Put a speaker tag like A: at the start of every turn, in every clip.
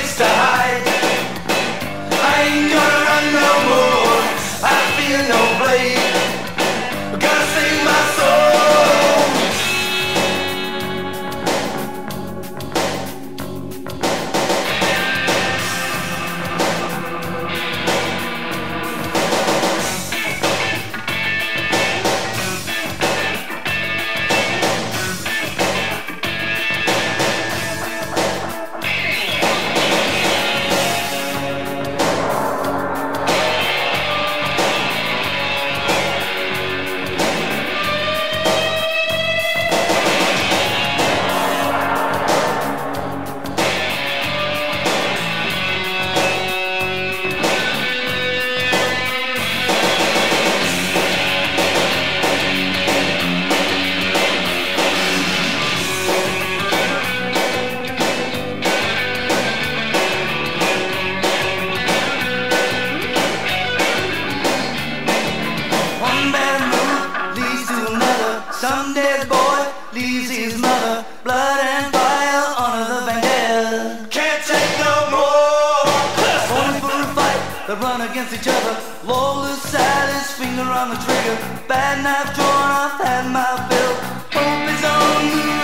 A: でした。Bad knife drawn, I've had my fill. Hope is on the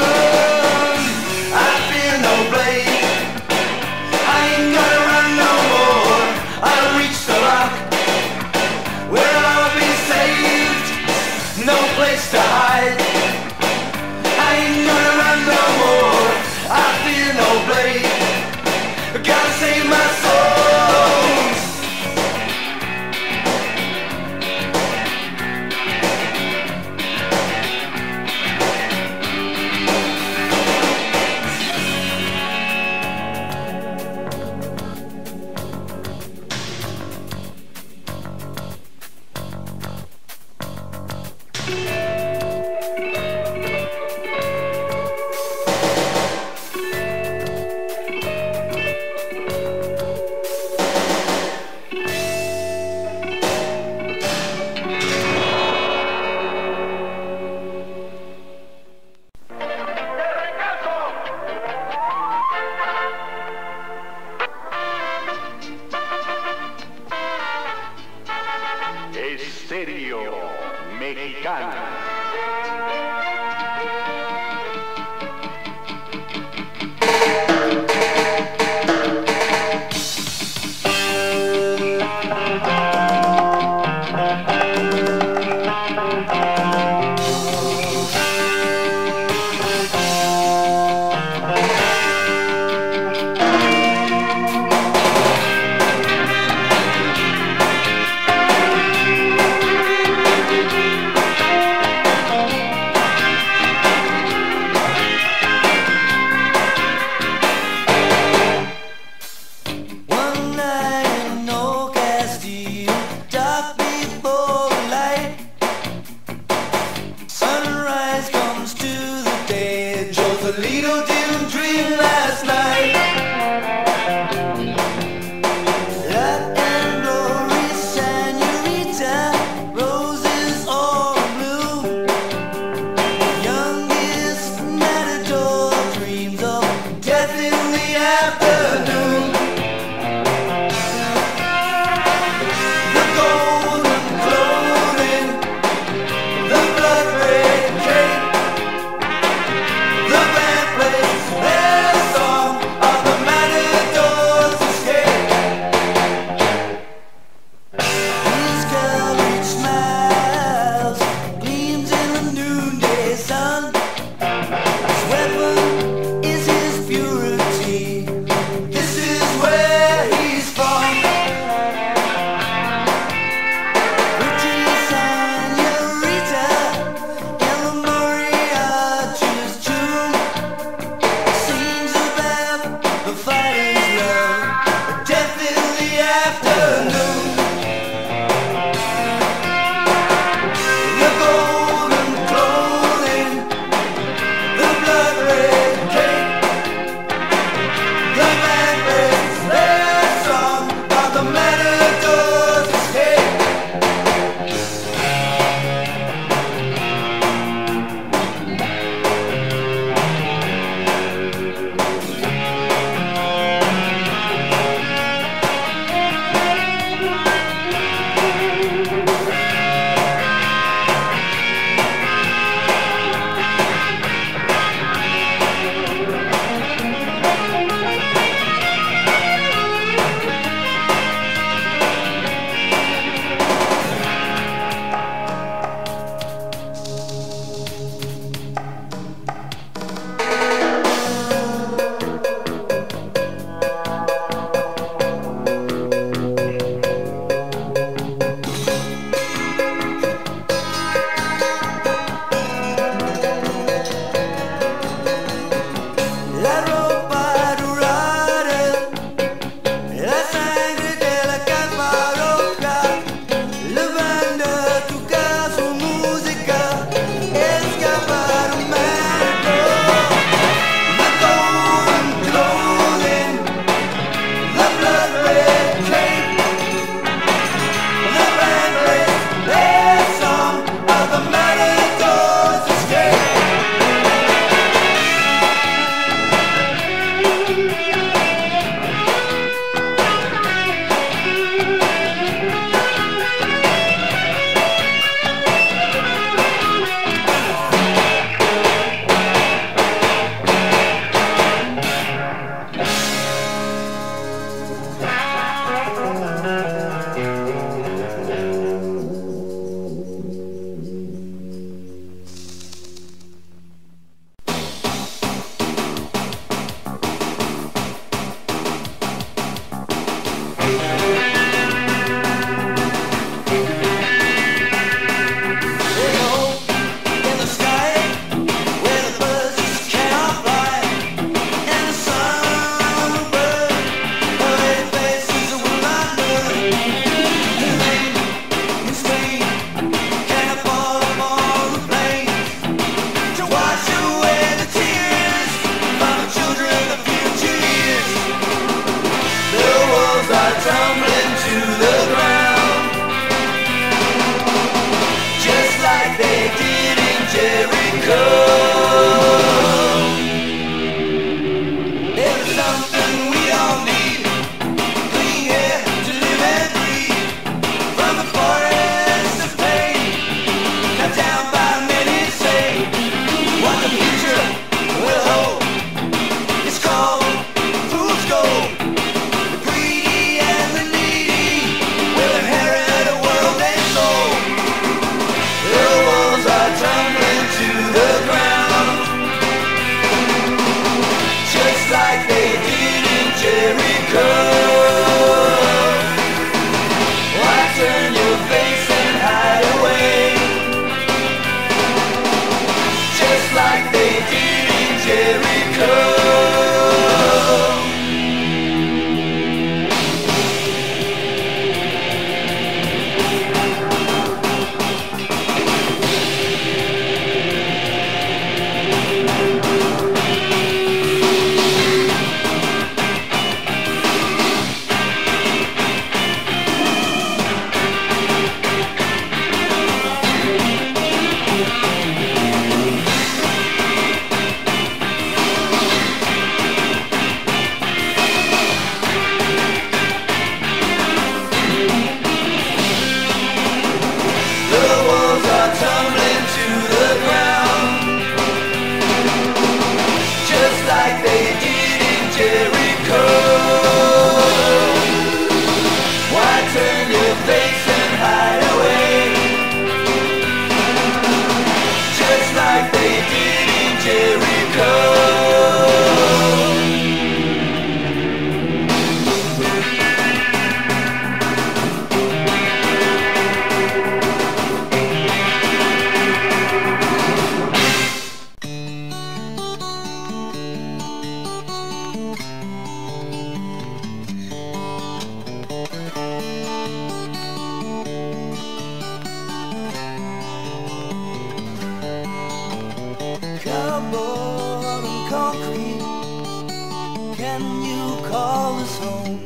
A: call us home.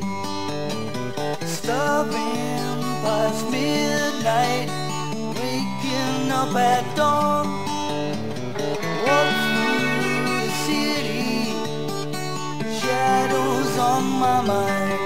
A: Stopping past midnight Waking up at dawn. Walk through the city Shadows on my mind.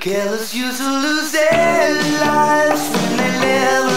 A: Careless used to lose their lives when they live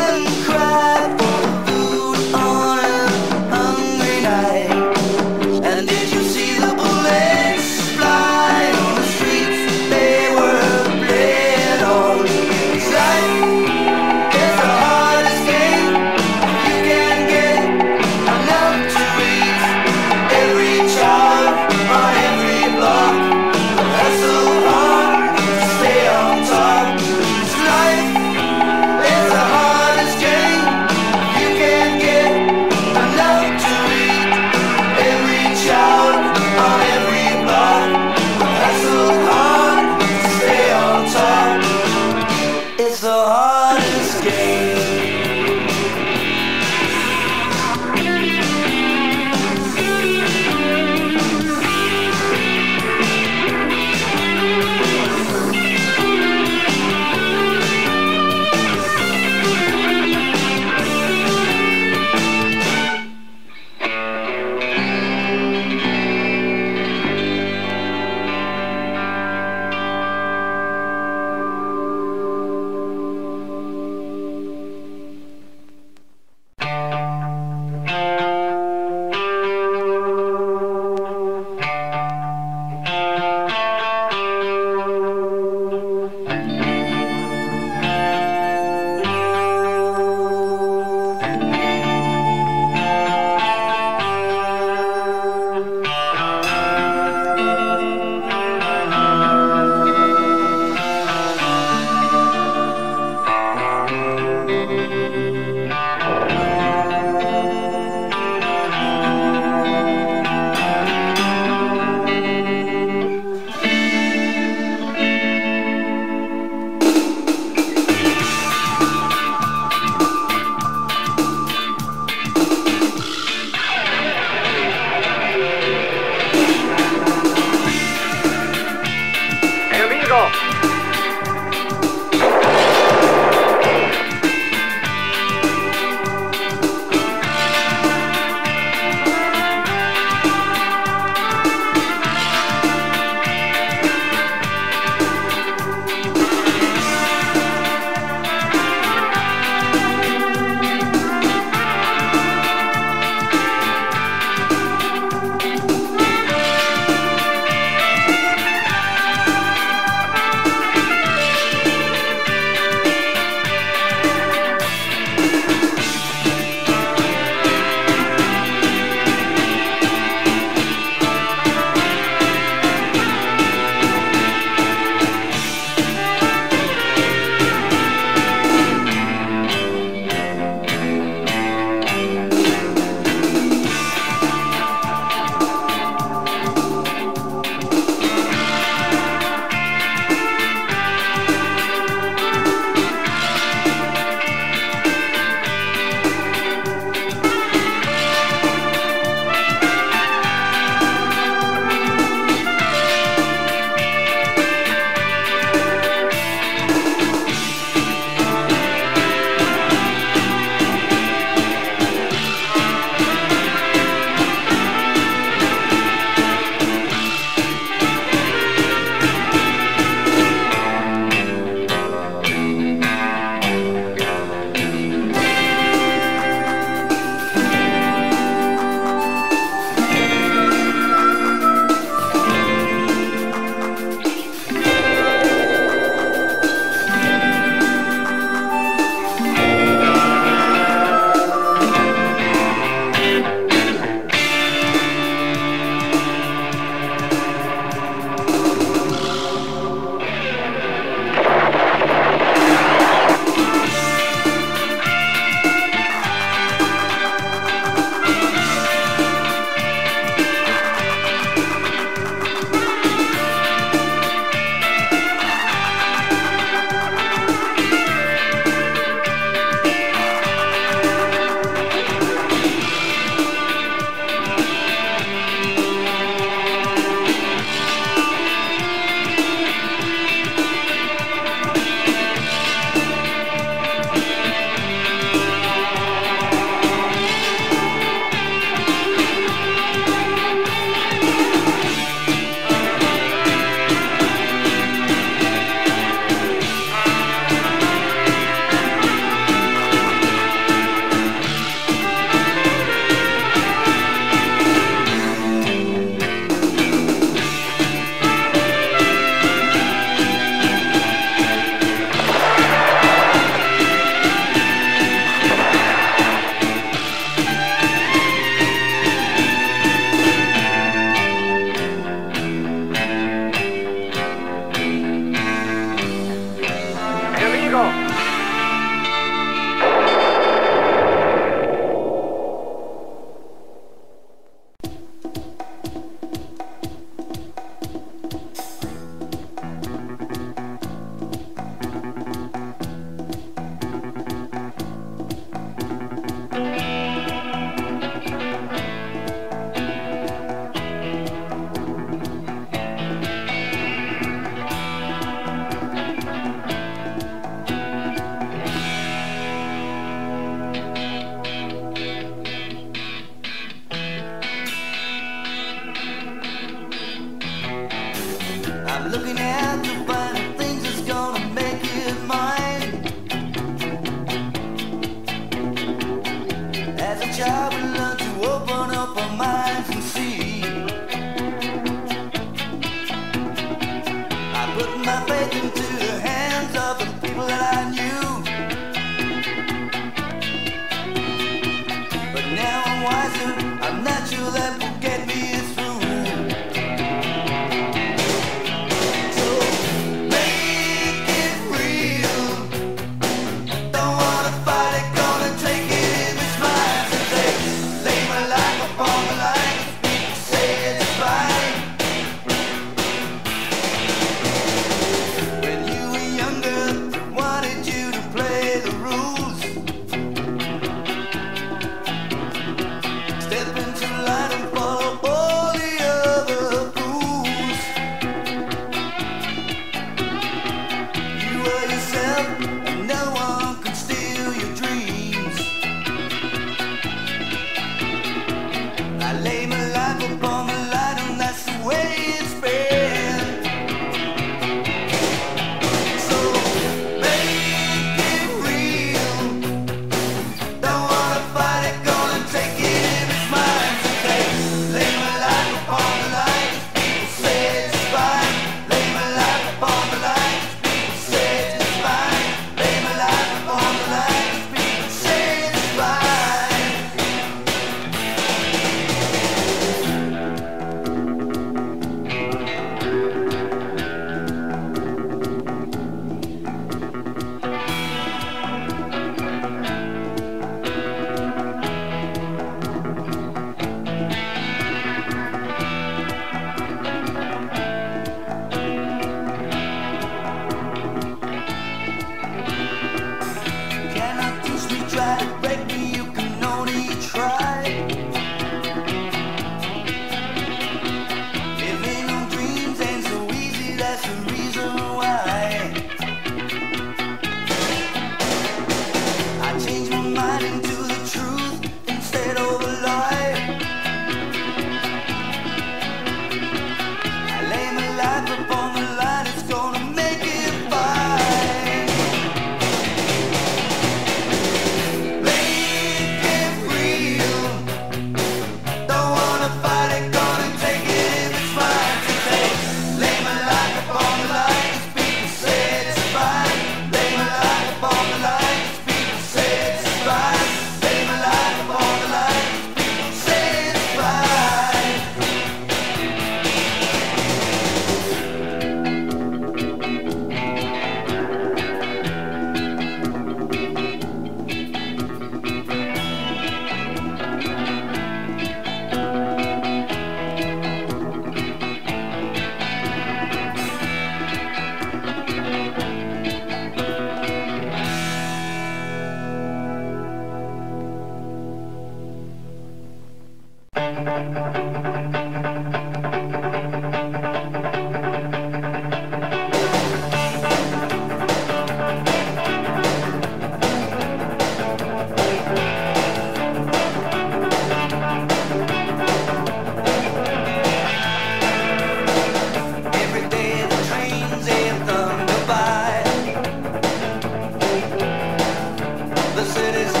A: cities.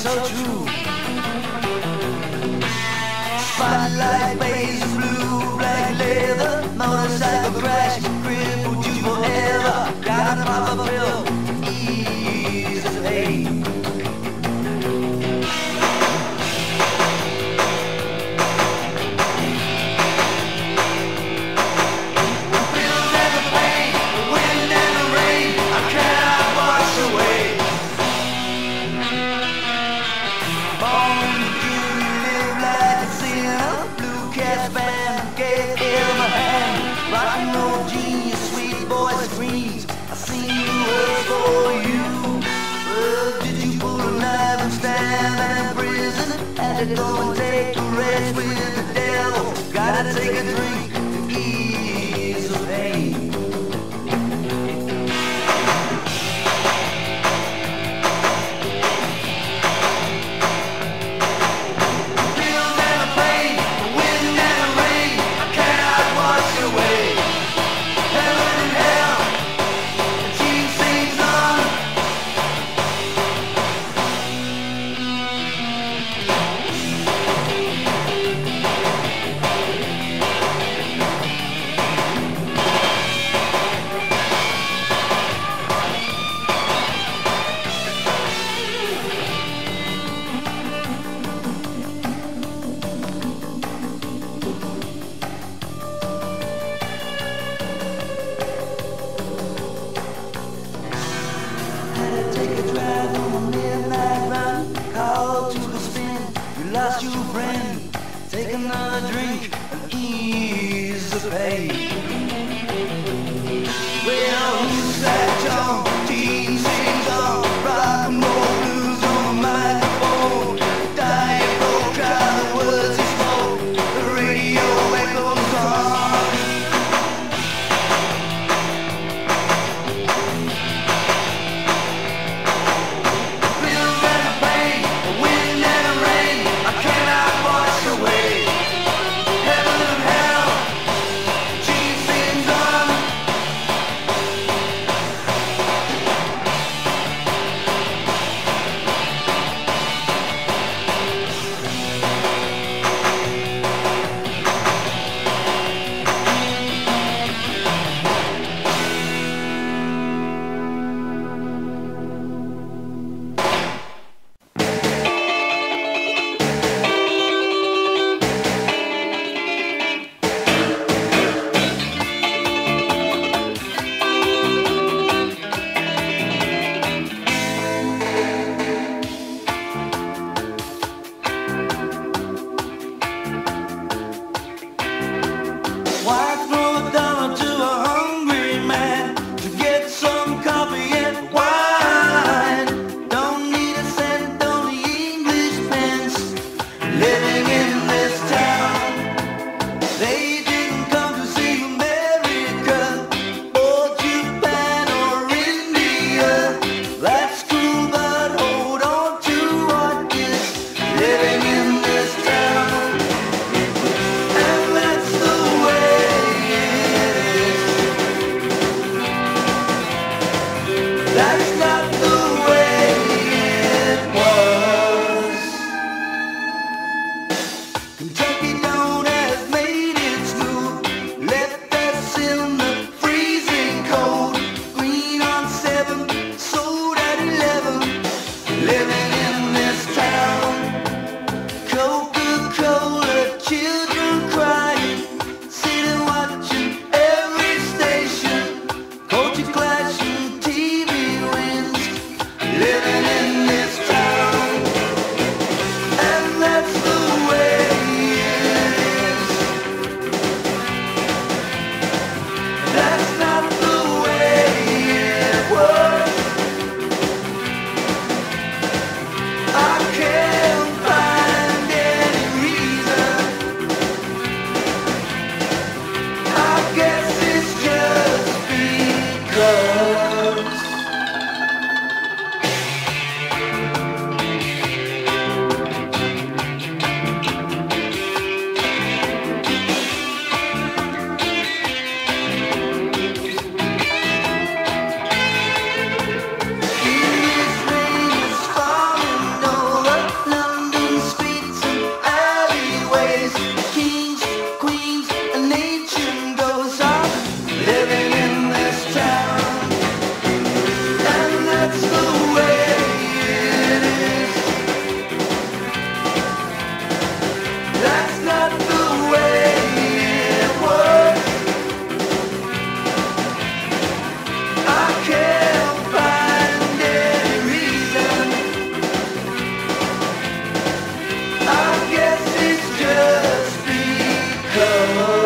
A: so true. Spotlight bays amor.